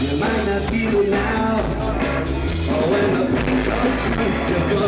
You might not feel it now, or when the pain comes you're gonna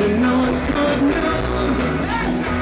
and no good unknown.